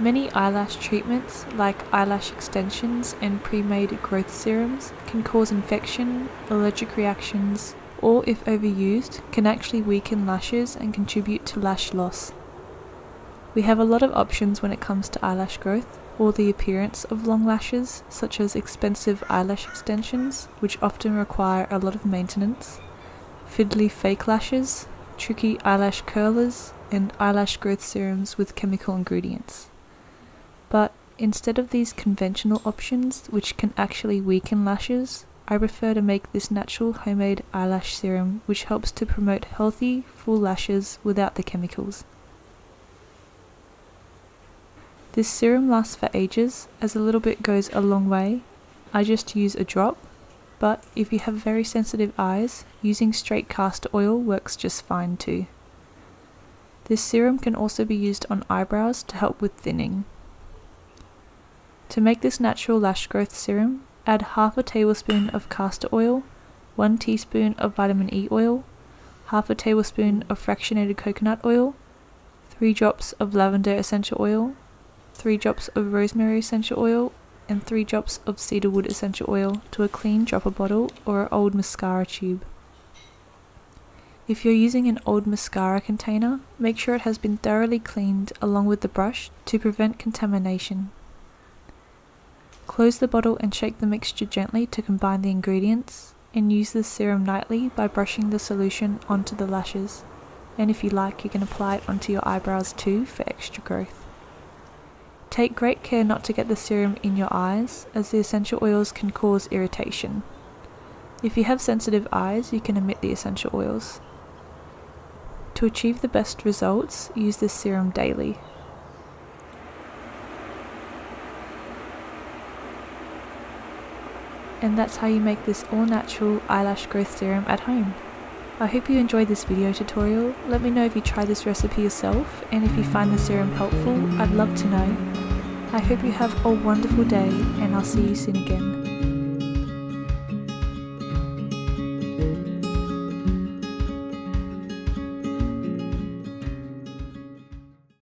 Many eyelash treatments, like eyelash extensions and pre made growth serums, can cause infection, allergic reactions, or if overused, can actually weaken lashes and contribute to lash loss. We have a lot of options when it comes to eyelash growth or the appearance of long lashes, such as expensive eyelash extensions, which often require a lot of maintenance, fiddly fake lashes, tricky eyelash curlers, and eyelash growth serums with chemical ingredients. But instead of these conventional options, which can actually weaken lashes, I prefer to make this natural homemade eyelash serum which helps to promote healthy, full lashes without the chemicals. This serum lasts for ages, as a little bit goes a long way. I just use a drop, but if you have very sensitive eyes, using straight castor oil works just fine too. This serum can also be used on eyebrows to help with thinning. To make this natural lash growth serum, add half a tablespoon of castor oil, 1 teaspoon of vitamin E oil, half a tablespoon of fractionated coconut oil, 3 drops of lavender essential oil, 3 drops of rosemary essential oil, and 3 drops of cedarwood essential oil to a clean dropper bottle or an old mascara tube. If you're using an old mascara container, make sure it has been thoroughly cleaned along with the brush to prevent contamination. Close the bottle and shake the mixture gently to combine the ingredients, and use the serum nightly by brushing the solution onto the lashes. And if you like, you can apply it onto your eyebrows too for extra growth. Take great care not to get the serum in your eyes, as the essential oils can cause irritation. If you have sensitive eyes, you can omit the essential oils. To achieve the best results, use this serum daily. And that's how you make this all natural eyelash growth serum at home. I hope you enjoyed this video tutorial. Let me know if you try this recipe yourself and if you find the serum helpful, I'd love to know. I hope you have a wonderful day and I'll see you soon again.